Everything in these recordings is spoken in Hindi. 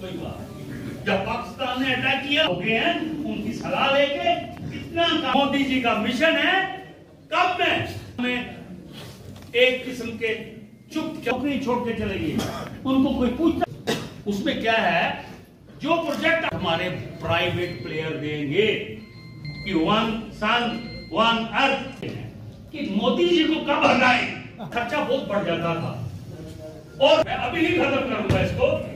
कोई बात। जब पाकिस्तान ने अटैक किया हैं, उनकी सलाह लेके इतना मोदी जी का मिशन है, कब में? हमें एक किस्म के चुप चौकरी छोड़ के चले गए। उनको कोई पूछता उसमें क्या है? जो प्रोजेक्ट हमारे प्राइवेट प्लेयर देंगे, कि वन सन वन अर्थ कि मोदी जी को कब हटाए? खर्चा बहुत बढ़ जाता था। और मैं अभी ही खत्म करूँगा इसको।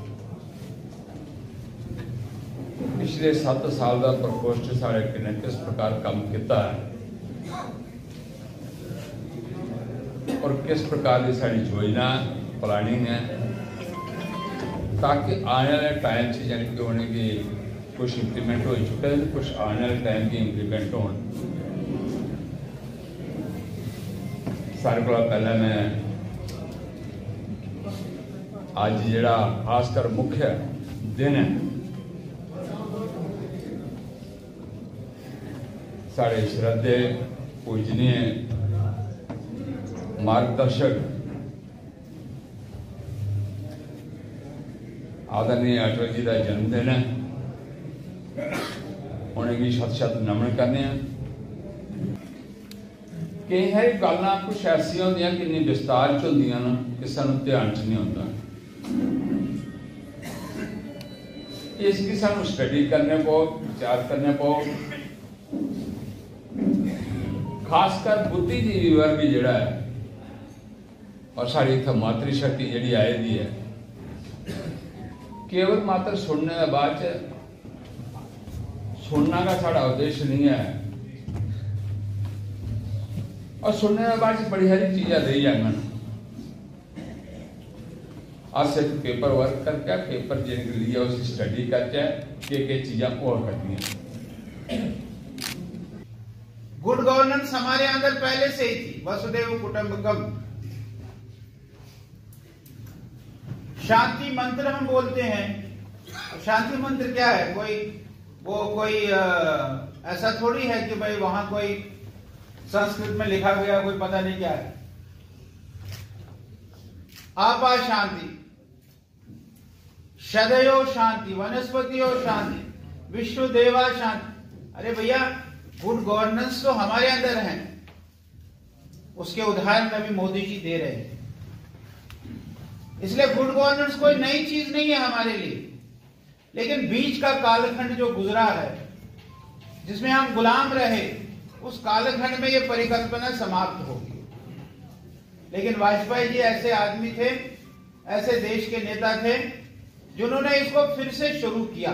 पिछले सत्त साल का प्रकोष्ठ साढ़े किन्ने किस प्रकार काम किया और किस प्रकार की साड़ी योजना, प्लानिंग है, ताकि आने वाले टाइम से यानी कि होने की कुछ इंप्लीमेंट हो चुके हैं कुछ आने वाले टाइम की इंप्लीमेंट हो सारे को पहले मैं आज जड़ा खासकर मुख्य दिन है साढ़े श्रद्धे, पूजनीय, मार्गदर्शक, आदरणीय अटल जी का जन्मदिन है। उन्हें शत शत नमन करने कई सारी गल कुछ ऐसा होंगे किन्नी विस्तार च होंगे कि सानू ध्यान च नहीं होता इसकी सानू स्टडी करने पो विचार करने पो खासकर बुद्धिजीवी वर्ग जड़ा है, और साड़ी इतना मातृ शक्ति जी आई दी है, केवल मात्र सुनने के बाद सुनना का साड़ा उद्देश्य नहीं है। और सुनने के बाद बड़ी सारी चीज़ें रही जांगन अस एक पेपर वर्क करके पेपर जिनके लिए उस स्टडी करके के के चीज़ें और करनी गुड गवर्नेंस हमारे अंदर पहले से ही थी। वसुदेव कुटुंबकम शांति मंत्र हम बोलते हैं। शांति मंत्र क्या है? कोई वो कोई आ, ऐसा थोड़ी है कि भाई वहाँ कोई संस्कृत में लिखा गया कोई पता नहीं क्या है। आपा शांति। सदयो शांति। वनस्पतियो शांति। विश्व देवा शांति। अरे भैया गुड गवर्नेंस तो हमारे अंदर है। उसके उदाहरण अभी मोदी जी दे रहे हैं। इसलिए गुड गवर्नेंस कोई नई चीज़ नहीं है हमारे लिए। लेकिन बीच का कालखंड जो गुजरा है, जिसमें हम गुलाम रहे, उस कालखंड में यह परिकल्पना समाप्त होगी लेकिन वाजपेयी जी ऐसे आदमी थे, ऐसे देश के नेता थे, जिन्होंने इसको फिर से शुरू किया।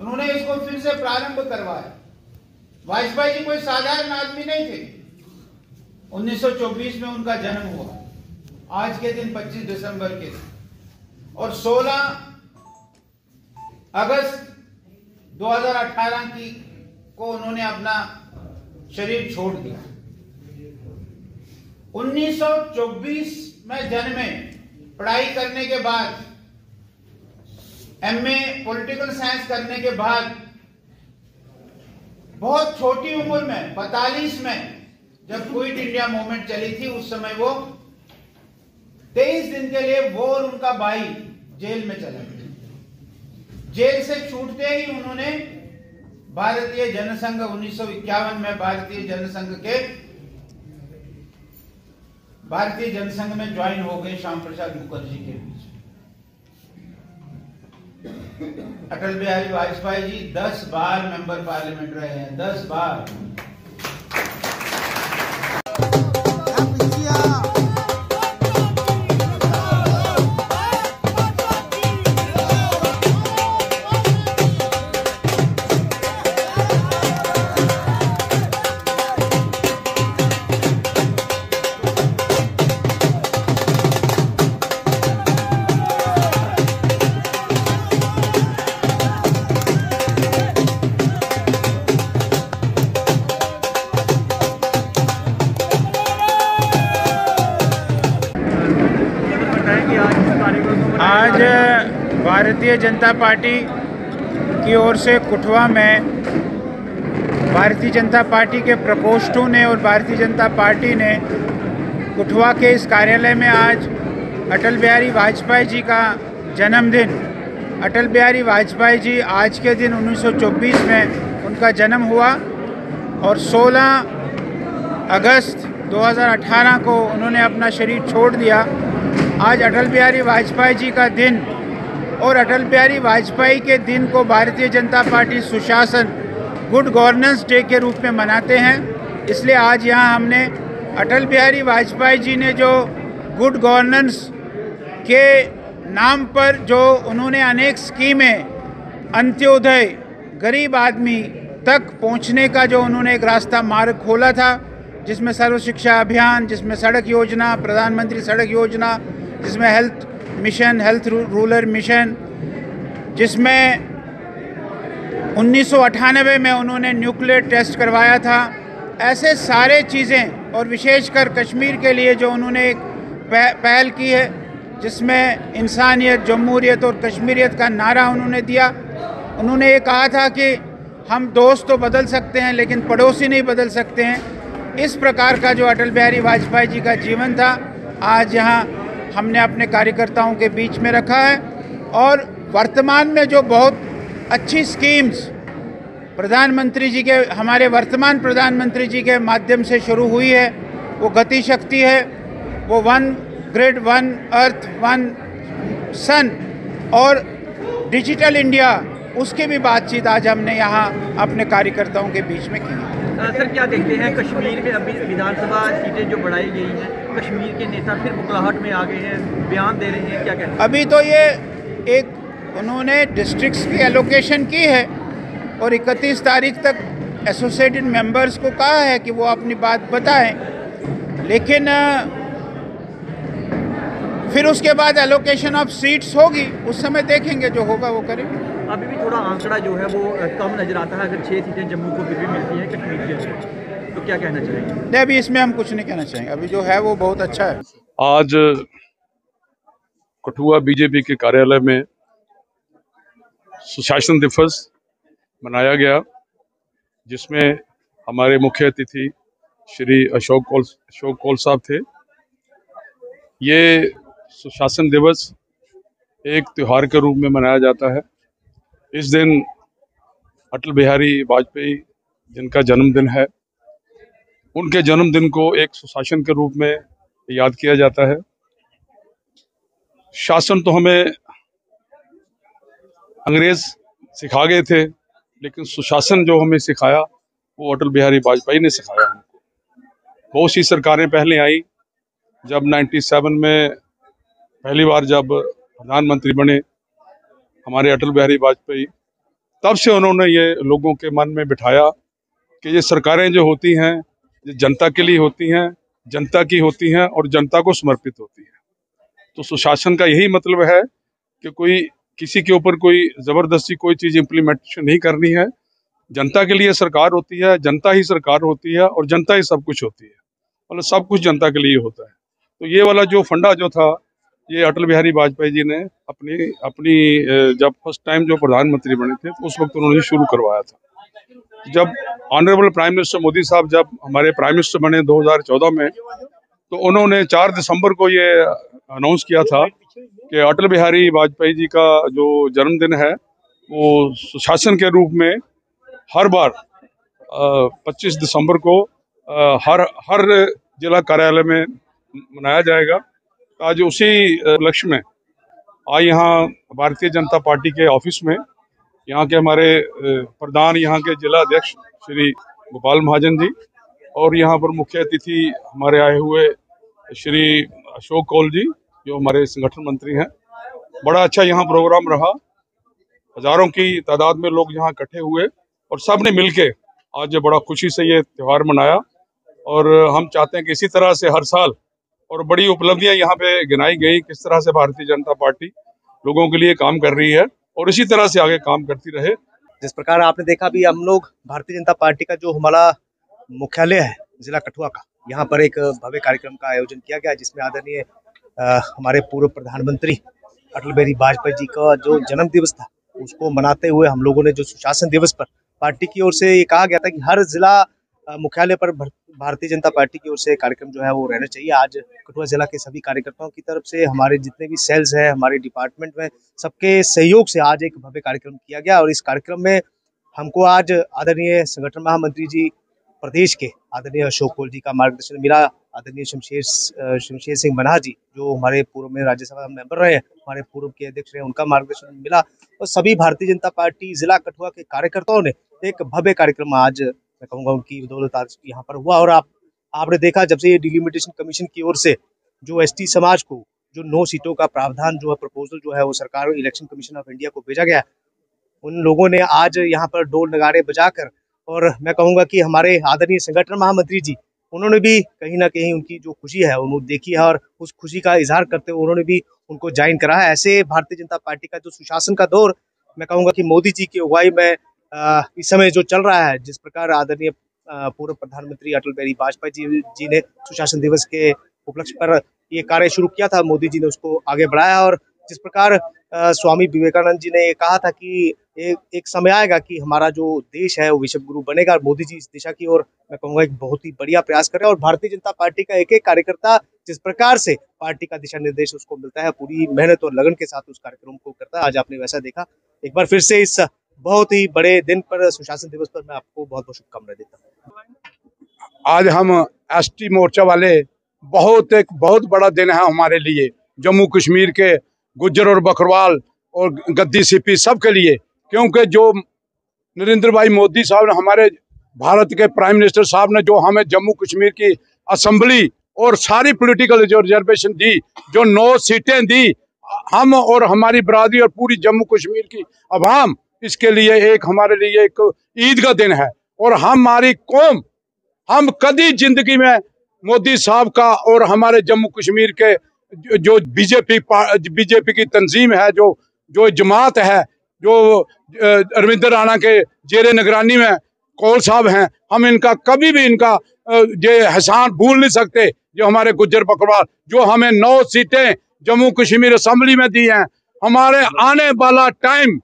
उन्होंने इसको फिर से प्रारंभ करवाया। वाजपेयी जी कोई साधारण आदमी नहीं थे। 1924 में उनका जन्म हुआ। आज के दिन 25 दिसंबर के दिन। और 16 अगस्त 2018 की को उन्होंने अपना शरीर छोड़ दिया। 1924 में जन्मे, पढ़ाई करने के बाद एमए पॉलिटिकल साइंस करने के बाद बहुत छोटी उम्र में, पैतालीस में, जब क्विट इंडिया मूवमेंट चली थी, उस समय वो तेईस दिन के लिए वो और उनका भाई जेल में चले गए। जेल से छूटते ही उन्होंने भारतीय जनसंघ उन्नीस सौ इक्यावन में भारतीय जनसंघ के भारतीय जनसंघ में ज्वाइन हो गए श्याम प्रसाद मुखर्जी के। बीच अटल बिहारी वाजपेयी जी दस बार मेंबर पार्लियामेंट रहे हैं दस बार। भारतीय जनता पार्टी की ओर से कुठवा में भारतीय जनता पार्टी के प्रकोष्ठों ने और भारतीय जनता पार्टी ने कुठवा के इस कार्यालय में आज अटल बिहारी वाजपेयी जी का जन्मदिन, अटल बिहारी वाजपेयी जी आज के दिन 1924 में उनका जन्म हुआ और 16 अगस्त 2018 को उन्होंने अपना शरीर छोड़ दिया। आज अटल बिहारी वाजपेयी जी का दिन और अटल बिहारी वाजपेयी के दिन को भारतीय जनता पार्टी सुशासन गुड गवर्नेंस डे के रूप में मनाते हैं। इसलिए आज यहाँ हमने अटल बिहारी वाजपेयी जी ने जो गुड गवर्नेंस के नाम पर जो उन्होंने अनेक स्कीमें, अंत्योदय, गरीब आदमी तक पहुँचने का जो उन्होंने एक रास्ता मार्ग खोला था, जिसमें सर्व शिक्षा अभियान, जिसमें सड़क योजना, प्रधानमंत्री सड़क योजना जिसमें health mission, health rural mission, जिसमें 1998 में उन्होंने न्यूक्लियर टेस्ट करवाया था। ऐसे सारे चीज़ें और विशेषकर कश्मीर के लिए जो उन्होंने एक पहल की है, जिसमें इंसानियत, जमहूरियत और कश्मीरियत का नारा उन्होंने दिया। उन्होंने ये कहा था कि हम दोस्त तो बदल सकते हैं, लेकिन पड़ोसी नहीं बदल सकते हैं। इस प्रकार का जो अटल बिहारी वाजपेयी जी का जीवन था, आज यहाँ हमने अपने कार्यकर्ताओं के बीच में रखा है और वर्तमान में जो बहुत अच्छी स्कीम्स प्रधानमंत्री जी के, हमारे वर्तमान प्रधानमंत्री जी के माध्यम से शुरू हुई है, वो गति शक्ति है, वो one grid, one earth, one sun और डिजिटल इंडिया, उसकी भी बातचीत आज हमने यहाँ अपने कार्यकर्ताओं के बीच में की सर, क्या देखते हैं कश्मीर में अभी विधानसभा सीटें जो बढ़ाई गई हैं, कश्मीर के नेता फिर बुकलाहट में आ गए हैं, बयान दे रहे हैं, क्या कहते हैं? अभी तो ये एक उन्होंने डिस्ट्रिक्ट्स की एलोकेशन की है और 31 तारीख तक एसोसिएटेड मेंबर्स को कहा है कि वो अपनी बात बताएँ। लेकिन फिर उसके बाद एलोकेशन ऑफ़ सीट्स होगी, उस समय देखेंगे जो होगा वो करेंगे। अभी भी थोड़ा आंकड़ा जो है वो कम नज़र आता है। अगर छः सीटें जम्मू को फिर भी मिलती हैं कश्मीर के तो क्या कहना चाहेंगे? नहीं अभी इसमें हम कुछ नहीं कहना चाहेंगे। अभी जो है वो बहुत अच्छा है। आज कठुआ बीजेपी के कार्यालय में सुशासन दिवस मनाया गया जिसमें हमारे मुख्य अतिथि श्री अशोक कौल अशोक कौल साहब थे। ये सुशासन दिवस एक त्यौहार के रूप में मनाया जाता है। इस दिन अटल बिहारी वाजपेयी जिनका जन्मदिन है, उनके जन्मदिन को एक सुशासन के रूप में याद किया जाता है। शासन तो हमें अंग्रेज़ सिखा गए थे, लेकिन सुशासन जो हमें सिखाया, वो अटल बिहारी वाजपेयी ने सिखाया हमको। बहुत सी सरकारें पहले आई, जब 97 में पहली बार जब प्रधानमंत्री बने हमारे अटल बिहारी वाजपेयी, तब से उन्होंने ये लोगों के मन में बिठाया कि ये सरकारें जो होती हैं, ये जनता के लिए होती हैं, जनता की होती हैं और जनता को समर्पित होती हैं। तो सुशासन का यही मतलब है कि कोई, किसी के ऊपर कोई ज़बरदस्ती कोई चीज़ इम्प्लीमेंटेशन नहीं करनी है। जनता के लिए सरकार होती है, जनता ही सरकार होती है और जनता ही सब कुछ होती है। मतलब सब कुछ जनता के लिए होता है। तो ये वाला जो फंडा जो था ये अटल बिहारी वाजपेयी जी ने अपनी अपनी जब फ़र्स्ट टाइम जो प्रधानमंत्री बने थे तो उस वक्त उन्होंने शुरू करवाया था। जब ऑनरेबल प्राइम मिनिस्टर मोदी साहब जब हमारे प्राइम मिनिस्टर बने 2014 में तो उन्होंने 4 दिसंबर को ये अनाउंस किया था कि अटल बिहारी वाजपेयी जी का जो जन्मदिन है, वो सुशासन के रूप में हर बार पच्चीस दिसंबर को हर हर जिला कार्यालय में मनाया जाएगा। आज उसी लक्ष्य में आज यहाँ भारतीय जनता पार्टी के ऑफ़िस में यहाँ के हमारे प्रधान यहाँ के जिला अध्यक्ष श्री गोपाल महाजन जी और यहाँ पर मुख्य अतिथि हमारे आए हुए श्री अशोक कौल जी, जो हमारे संगठन मंत्री हैं। बड़ा अच्छा यहाँ प्रोग्राम रहा। हज़ारों की तादाद में लोग यहाँ इकट्ठे हुए और सबने मिलके आज बड़ा खुशी से ये त्यौहार मनाया और हम चाहते हैं कि इसी तरह से हर साल और बड़ी उपलब्धियाँ यहाँ पे गिनाई गई किस तरह से भारतीय जनता पार्टी लोगों के लिए काम कर रही है और इसी तरह से आगे काम करती रहे। जिस प्रकार आपने देखा भी हम लोग भारतीय जनता पार्टी का जो हमारा मुख्यालय है, जिला कठुआ का, यहाँ पर एक भव्य कार्यक्रम का आयोजन किया गया, जिसमें आदरणीय हमारे पूर्व प्रधानमंत्री अटल बिहारी वाजपेयी जी का जो जन्म दिवस था, उसको मनाते हुए हम लोगों ने जो सुशासन दिवस पर पार्टी की ओर से ये कहा गया था कि हर जिला मुख्यालय पर भारतीय जनता पार्टी की ओर से कार्यक्रम जो है वो रहना चाहिए। आज कठुआ जिला के सभी कार्यकर्ताओं की तरफ़ से हमारे जितने भी सेल्स हैं, हमारे डिपार्टमेंट में सबके सहयोग से आज एक भव्य कार्यक्रम किया गया और इस कार्यक्रम में हमको आज आदरणीय संगठन महामंत्री जी, प्रदेश के आदरणीय अशोक कोल जी का मार्गदर्शन मिला। आदरणीय शमशेर शमशेर सिंह मना जी, जो हमारे पूर्व में राज्यसभा मेंबर रहे हैं, हमारे पूर्व के अध्यक्ष रहे, उनका मार्गदर्शन मिला और सभी भारतीय जनता पार्टी, जिला कठुआ के कार्यकर्ताओं ने एक भव्य कार्यक्रम आज मैं कहूँगा उनकी बदौलत आज यहाँ पर हुआ। और आप, आपने देखा जब से ये डिलिमिटेशन कमीशन की ओर से जो एसटी समाज को, जो नौ सीटों का प्रावधान जो है प्रपोजल जो है, वो सरकार इलेक्शन कमीशन ऑफ़ इंडिया को भेजा गया। उन लोगों ने आज यहाँ पर डोल नगाड़े बजाकर और मैं कहूँगा कि हमारे आदरणीय संगठन महामंत्री जी, उन्होंने भी कहीं ना कहीं उनकी जो खुशी है, उन्होंने देखी है और उस खुशी का इजहार करते हुए उन्होंने भी उनको ज्वाइन करा है। ऐसे भारतीय जनता पार्टी का जो सुशासन का दौर, मैं कहूँगा कि मोदी जी की अगुवाई में इस समय जो चल रहा है, जिस प्रकार आदरणीय पूर्व प्रधानमंत्री अटल बिहारी वाजपेयी जी जी ने सुशासन दिवस के उपलक्ष्य पर ये कार्य शुरू किया था, मोदी जी ने उसको आगे बढ़ाया और जिस प्रकार स्वामी विवेकानंद जी ने ये कहा था कि एक एक समय आएगा कि हमारा जो देश है वो विश्व गुरु बनेगा और मोदी जी इस दिशा की ओर मैं कहूँगा एक बहुत ही बढ़िया प्रयास कर रहे हैं और भारतीय जनता पार्टी का एक एक कार्यकर्ता जिस प्रकार से पार्टी का दिशा निर्देश उसको मिलता है, पूरी मेहनत और लगन के साथ उस कार्यक्रम को करता है। आज आपने वैसा देखा। एक बार फिर से इस बहुत ही बड़े दिन पर, सुशासन दिवस पर मैं आपको बहुत बहुत शुभकामनाएँ देता हूँ। आज हम एसटी मोर्चा वाले बहुत एक बहुत बड़ा दिन है हमारे लिए, जम्मू कश्मीर के गुज्जर और बकरवाल और गद्दी सीपी सब के लिए, क्योंकि जो नरेंद्र भाई मोदी साहब ने, हमारे भारत के प्राइम मिनिस्टर साहब ने जो हमें जम्मू कश्मीर की असम्बली और सारी पॉलिटिकल जो रिजर्वेशन दी, जो नौ सीटें दी, हम और हमारी बरादरी और पूरी जम्मू कश्मीर की अवाम इसके लिए एक हमारे लिए एक ईद का दिन है। और हमारी कौम, हम कभी ज़िंदगी में मोदी साहब का और हमारे जम्मू कश्मीर के जो बीजेपी बीजेपी की तंजीम है, जो जो जमात है, जो अरविंदर राणा के जेरे निगरानी में कौल साहब हैं, हम इनका कभी भी इनका ये एहसान भूल नहीं सकते, जो हमारे गुज्जर बकरवाल, जो हमें नौ सीटें जम्मू कश्मीर असम्बली में दी हैं। हमारे आने वाला टाइम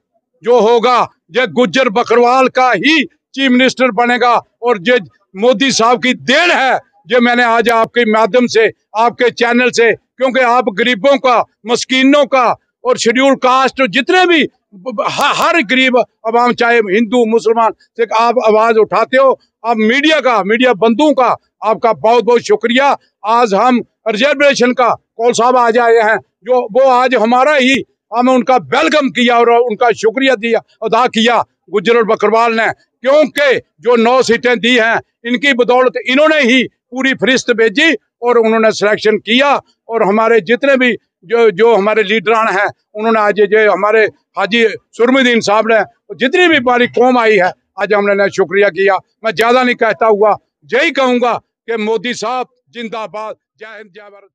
जो होगा, ये गुज्जर बकरवाल का ही चीफ मिनिस्टर बनेगा। और ये मोदी साहब की देन है जो मैंने आज आपके माध्यम से, आपके चैनल से, क्योंकि आप गरीबों का, मस्किनों का और शेड्यूल कास्ट जितने भी हर गरीब अवाम चाहे हिंदू, मुसलमान, से आप आवाज़ उठाते हो, आप मीडिया का, मीडिया बंधुओं का, आपका बहुत बहुत शुक्रिया। आज हम रिजर्वेशन का, कौल साहब आ जाए हैं, जो, वो आज हमारा ही हमें उनका वेलकम किया और उनका शुक्रिया दिया, अदा किया गुजर और बकरवाल ने। क्योंकि जो नौ सीटें दी हैं, इनकी बदौलत इन्होंने ही पूरी फरिस्त भेजी और उन्होंने सिलेक्शन किया और हमारे जितने भी जो जो हमारे लीडरान हैं, उन्होंने आज जो हमारे हाजी सुरमुद्दीन साहब ने, जितनी भी हमारी कौम आई है, आज हमने शुक्रिया किया। मैं ज़्यादा नहीं कहता हुआ, यही कहूँगा कि मोदी साहब जिंदाबाद। जय हिंद, जय भारत।